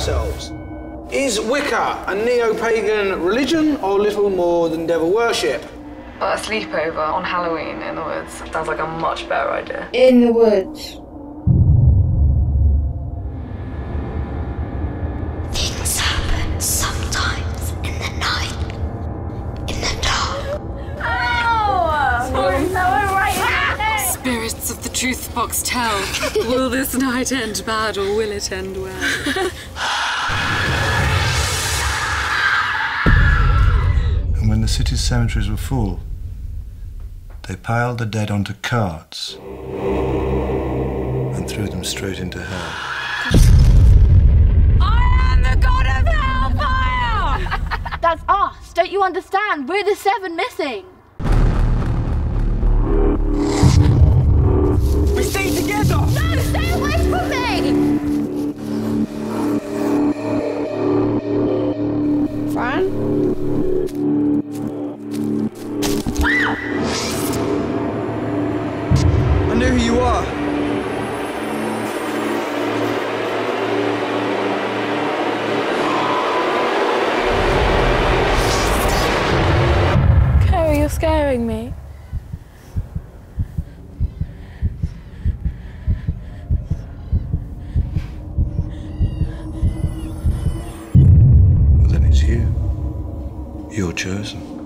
ourselves. Is Wicca a neo pagan religion or little more than devil worship? But a sleepover on Halloween in the woods sounds like a much better idea. In the woods. Things happen sometimes in the night, in the dark. Spirits of the truth box tell. will this night end bad or will it end well? city's cemeteries were full, they piled the dead onto carts and threw them straight into hell. I am the god of hellfire! That's us. Don't you understand? We're the seven missing. who you are. Carrie, you're scaring me. Then it's you. You're chosen.